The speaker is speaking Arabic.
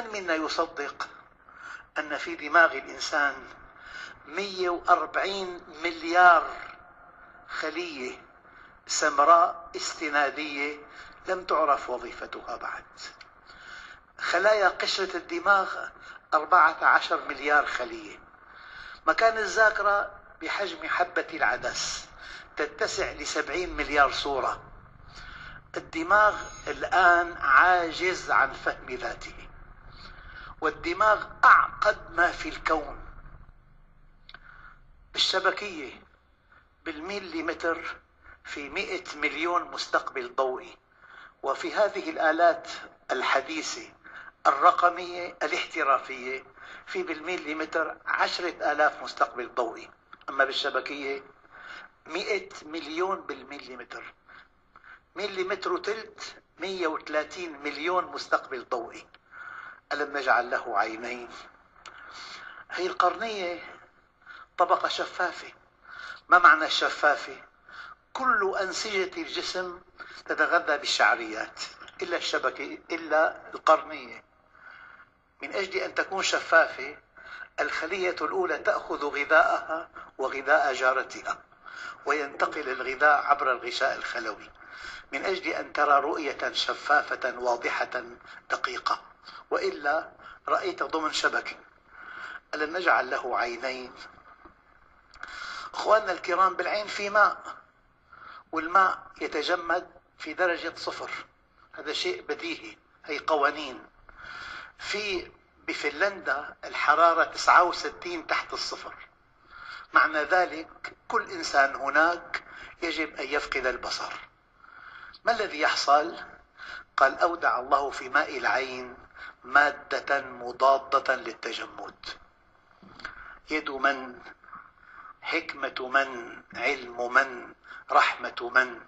من منا يصدق أن في دماغ الإنسان 140 مليار خلية سمراء استنادية لم تعرف وظيفتها بعد؟ خلايا قشرة الدماغ 14 مليار خلية. مكان الذاكرة بحجم حبة العدس تتسع لسبعين مليار صورة. الدماغ الآن عاجز عن فهم ذاته. والدماغ أعقد ما في الكون. بالشبكية بالميليمتر في مئة مليون مستقبل ضوئي. وفي هذه الآلات الحديثة الرقمية الاحترافية في بالميليمتر عشرة آلاف مستقبل ضوئي. أما بالشبكية مئة مليون بالميليمتر مليمتر وثلث 130 مليون مستقبل ضوئي. ألم نجعل له عينين؟ هي القرنية طبقة شفافة. ما معنى الشفافة كل أنسجة الجسم تتغذى بالشعريات إلا الشبكة إلا القرنية. من أجل أن تكون شفافة الخلية الأولى تأخذ غذاءها وغذاء جارتها. وينتقل الغذاء عبر الغشاء الخلوي من أجل أن ترى رؤية شفافة واضحة دقيقة. وإلا رأيت ضمن شبكة ألم نجعل له عينين؟ أخواننا الكرام بالعين في ماء والماء يتجمد في درجة صفر. هذا شيء بديهي هي قوانين. في بفنلندا الحرارة 69 تحت الصفر. معنى ذلك كل إنسان هناك يجب أن يفقد البصر. ما الذي يحصل؟ قال أودع الله في ماء العين مادة مضادة للتجمد. يد من؟ حكمة من؟ علم من؟ رحمة من؟